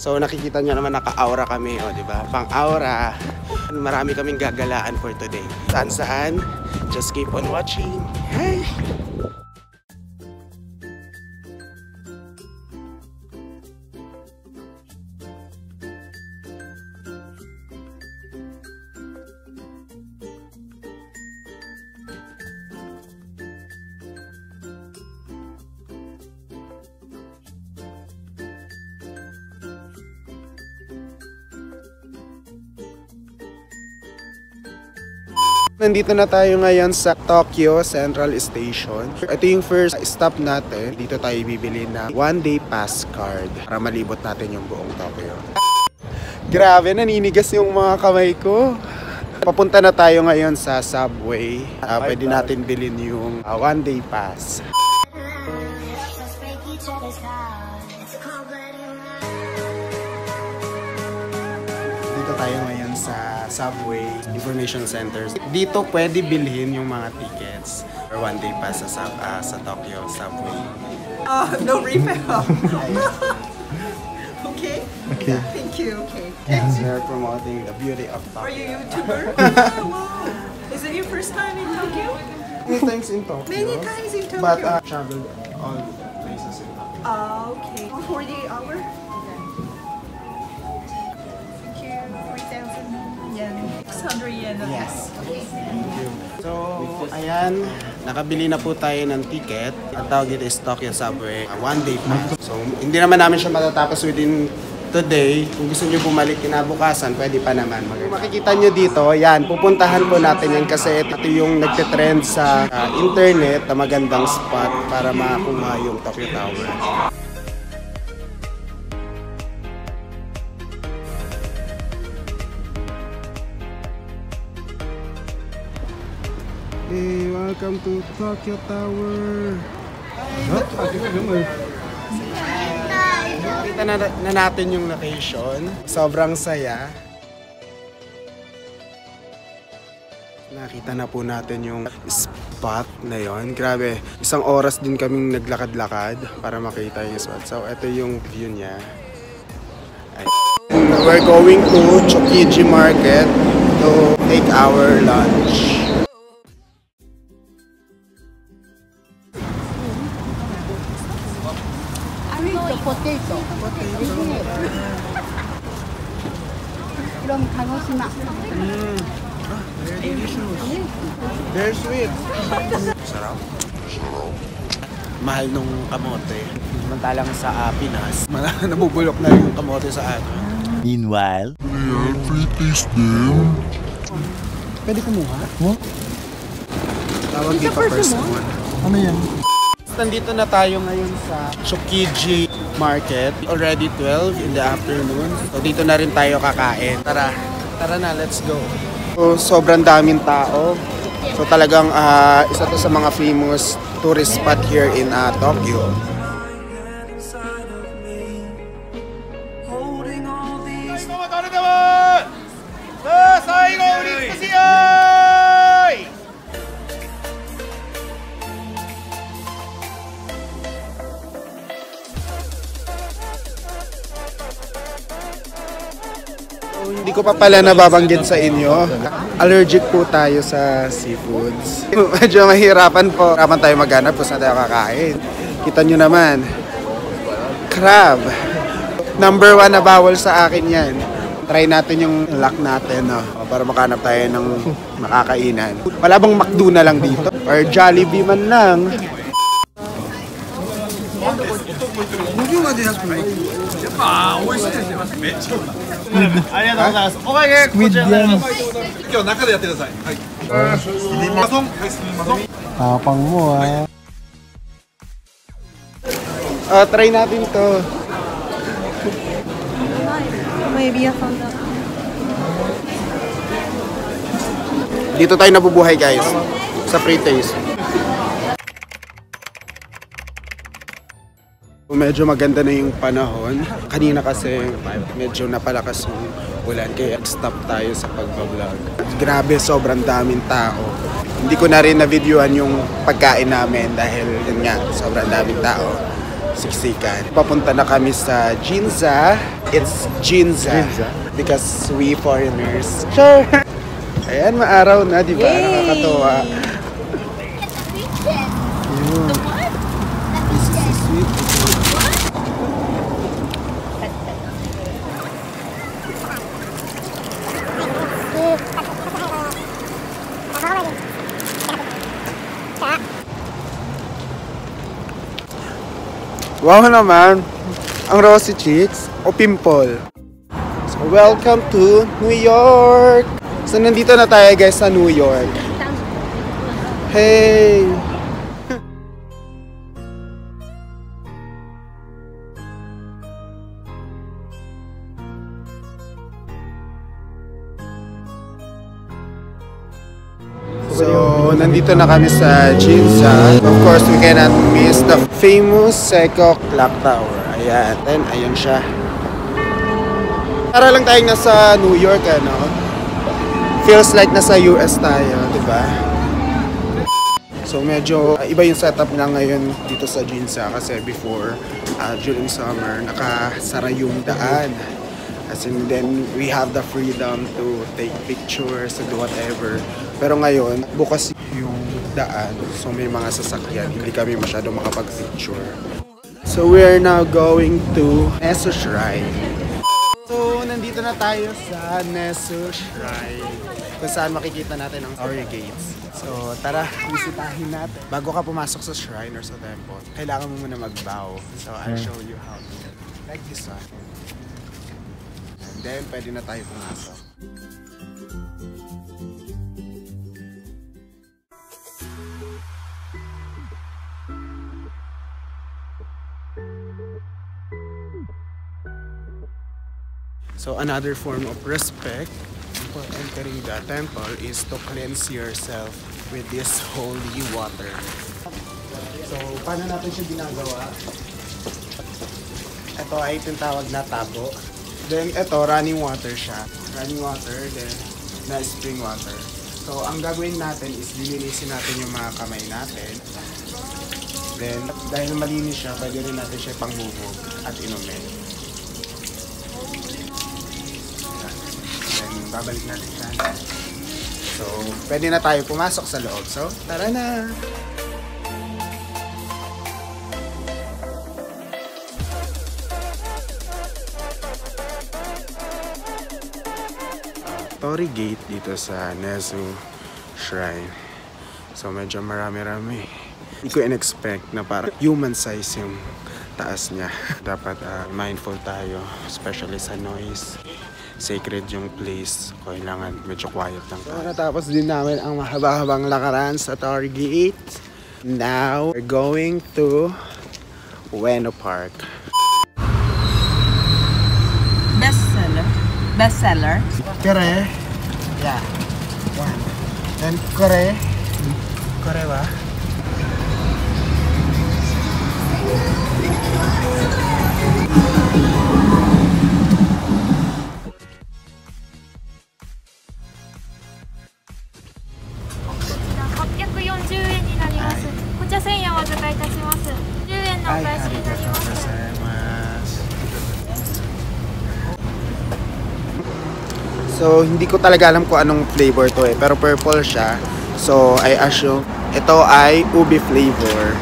So nakikita nyo naman naka-aura kami, o di ba? Pang-aura. Marami kaming gagalaan for today. Saan saan? Just keep on watching. Hey! Nandito na tayo ngayon sa Tokyo Central Station. Ito yung first stop natin. Dito tayo bibili ng one day pass card para malibot natin yung buong Tokyo. Grabe, naninigas yung mga kamay ko. Papunta na tayo ngayon sa subway. Ah, pwede natin bilhin yung ah, one day pass. Subway information centers. Dito pwede bilhin yung mga tickets for one day pass sa, sub, ah, sa Tokyo subway. Oh, no refill. okay. Okay. Thank you. Okay. They're promoting the beauty of Are Tokyo. you YouTuber? wow. Is it your first time in Tokyo? Many times in Tokyo. Many times in Tokyo. But uh, traveled all places in Tokyo. Ah, okay. 48 hour? 600 yen. Yes. So, ayan, nakabili na po tayo ng ticket. Ang tawag dito is Tokyo Subway, uh, one day pass. So, hindi naman namin siya matatapos within today. Kung gusto nyo bumalik kinabukasan, pwede pa naman. Mag- makikita nyo dito, yan, pupuntahan po natin yan kasi ito yung nagtitrend sa uh, internet na magandang spot para makakuha yung Tokyo Tower. Hey, welcome to Tokyo Tower. Nakita na, na natin yung location. Sobrang saya. Nakita na po natin yung spot na yon. Grabe, isang oras din kaming naglakad-lakad para makita yung spot. So, ito yung view niya. We're going to Chokiji Market to take our lunch. Samantalang sa uh, Pinas, nabubulok na yung kamote sa atin. Meanwhile, Pwede kumuha? Mo? Tawag dito first one. ano yan? Nandito na tayo ngayon sa Chokiji Market. Already 12 in the afternoon. So dito na rin tayo kakain. Tara, tara na, let's go. So, sobrang daming tao. So talagang ah, isa to sa mga famous tourist spot here in ah, Tokyo. So, hindi ko pa pala nababanggit sa inyo. Allergic po tayo sa seafoods. Medyo mahirapan po. Hirapan tayo maghanap kung saan tayo kakain. Kita nyo naman. Crab. Number one na bawal sa akin yan. Try natin yung luck natin no? para makahanap tayo ng makakainan. Wala bang McDo na lang dito? Or Jollibee man lang? Tapang mo ah. Ah, try natin to. Maybe I found out. Dito tayo nabubuhay guys. Sa taste. Medyo maganda na yung panahon. Kanina kasi medyo napalakas yung ulan kaya stop tayo sa pagbablog. Grabe, sobrang daming tao. Hindi ko na rin na-videoan yung pagkain namin dahil yun nga, sobrang daming tao. Siksikan. Papunta na kami sa Ginza. It's Ginza. Because we foreigners. Sure. Ayan, maaraw na, di ba? Nakakatuwa. Wow naman! Ang rosy cheeks o pimple. So, welcome to New York! So, nandito na tayo guys sa New York. Hey! Nandito na kami sa Ginza. Of course, we cannot miss the famous Seco Clock Tower. Ayan. Then, ayun siya. Para lang tayong nasa New York, ano? Feels like nasa US tayo, di ba? So, medyo uh, iba yung setup na ngayon dito sa Ginza kasi before, uh, during summer, nakasara yung daan. As in, then we have the freedom to take pictures and whatever. Pero ngayon, bukas yung daan. So may mga sasakyan. Hindi kami masyado makapag-picture. So we're now going to Neso Shrine. So nandito na tayo sa Neso Shrine. Kung saan makikita natin ang Torii Gates. So tara, bisitahin natin. Bago ka pumasok sa shrine or sa temple, kailangan mo muna mag-bow. So I'll show you how to. Like this one. And then, pwede na tayo pumasok. So, another form of respect for entering the temple is to cleanse yourself with this holy water. So, paano natin siya ginagawa? Ito ay tinatawag na tabo. Then ito, running water siya. Running water, then na spring water. So, ang gagawin natin is lilinisin natin yung mga kamay natin. Then, dahil malinis siya, pwede rin natin siya panghubog at inumin. Babalik natin siya. So, pwede na tayo pumasok sa loob. So, tara na! Torii Gate dito sa Nezu Shrine. So medyo marami-rami. Hindi ko in-expect na parang human size yung taas niya. Dapat ah, mindful tayo, especially sa noise. Sacred yung place. Kailangan medyo quiet lang tayo. So, natapos din namin ang mahaba-habang lakaran sa Gate. Now, we're going to Ueno Park. Bestseller. Bestseller. Kore. Yeah. One. Then kore. Kore wa? So, hindi ko talaga alam kung anong flavor to eh. Pero purple siya. So, I assume ito ay ubi flavor.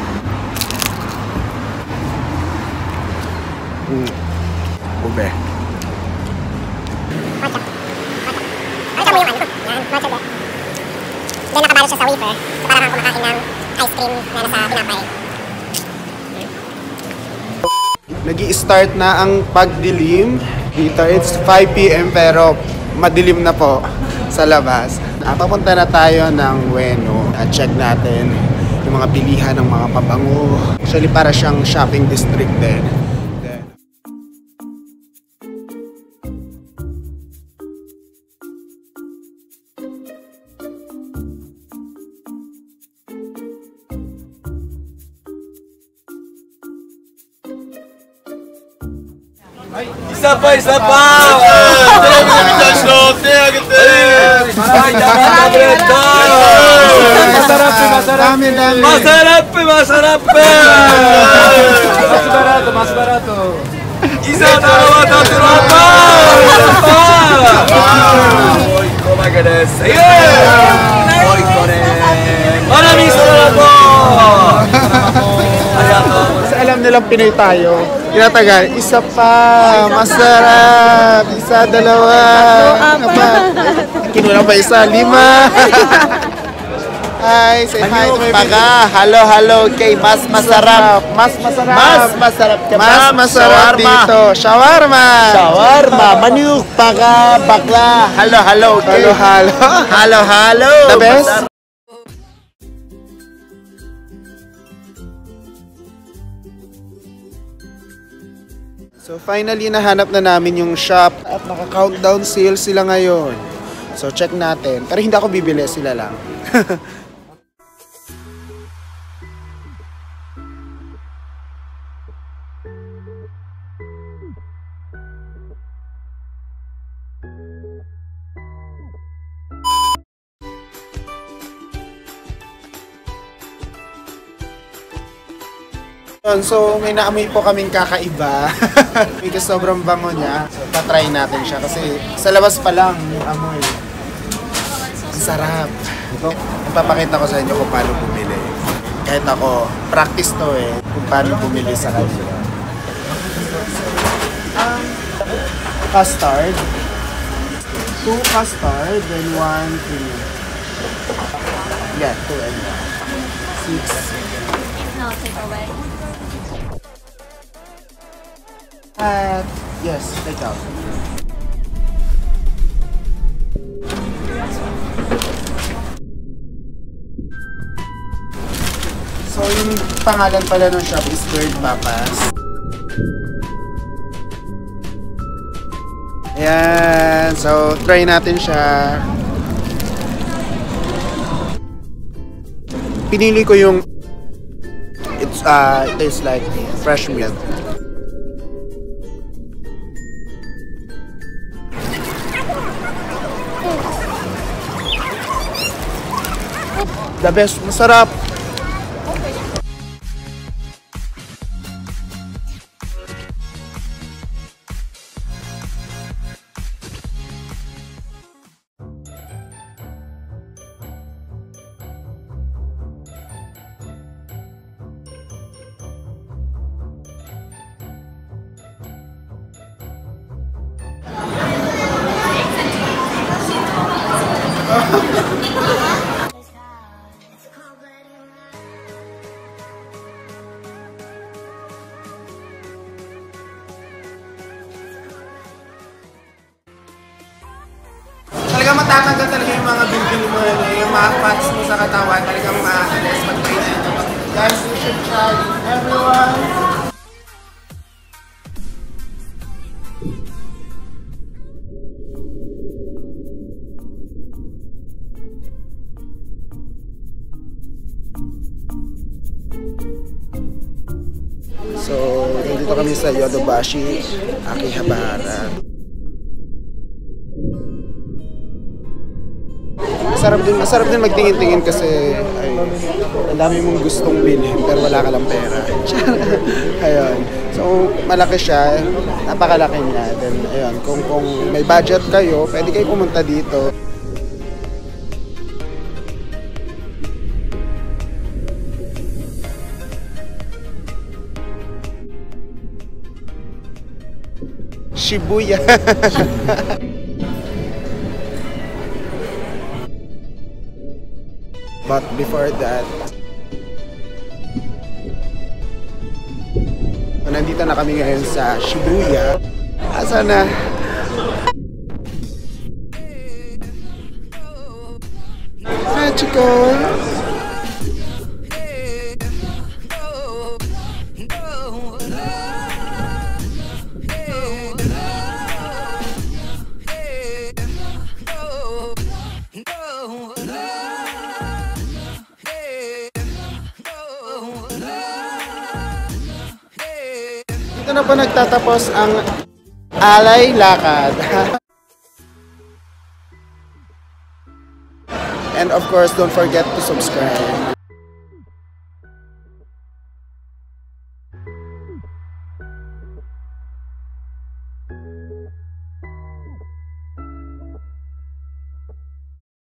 Mm. Ube. Nakita mo yung ano? Yan, matcha de. Then siya sa wafer. So parang kumakain ng ice cream na nasa tinapay. nag start na ang pagdilim. Dito, it's 5pm pero madilim na po sa labas. Ah, Papunta na tayo ng Ueno. At check natin yung mga bilihan ng mga pabango. Actually, para siyang shopping district din. Ay, dapat na Masarap, masarap. Dami, dami. Masarap, masarap! Mas barato, mas barato. Isa, dalawa, tatlo, apat! Oy, komaga desu. Ayun! Oy, kore. Maraming salamat po! Arigato. Nilang Pinoy tayo. Tinatagal, isa pa, masarap, isa, dalawa, apat. Kinulang pa isa, lima. Hi, say hi to my Paga, halo halo kay mas masarap. Mas masarap. Mas masarap ka Mas masarap dito. Shawarma. Shawarma, maniok, paga, bakla, halo halo kay. Halo, halo. halo halo. The best? So finally nahanap na namin yung shop at naka-countdown sale sila ngayon. So check natin. Pero hindi ako bibili, sila lang. So, may naamoy po kaming kakaiba. Because sobrang bango niya. So, tatry natin siya kasi sa labas pa lang yung amoy. Ang sarap. Ito, ipapakita ko sa inyo kung paano bumili. Kahit ako, practice to eh, kung paano bumili sa kanila. Um, custard. Two custard, then one cream. Yeah, two and one. Six. It's no takeaway. At yes, take out. So yung pangalan pala ng shop is Bird Papas. Ayan, so try natin siya. Pinili ko yung it's uh it tastes like fresh milk. The best, masarap. It's Try everyone. So, nandito kami sa Yodobashi, Akihabara. Masarap din, masarap din magtingin-tingin kasi ang dami mong gustong bilhin pero wala ka lang pera. ayun. So, malaki siya, napakalaki niya. Then, ayun, kung, kung may budget kayo, pwede kayo pumunta dito. Shibuya. But before that, nandito na kami ngayon sa Shibuya. Asa na? Magical! Dito na po nagtatapos ang alay lakad. And of course, don't forget to subscribe.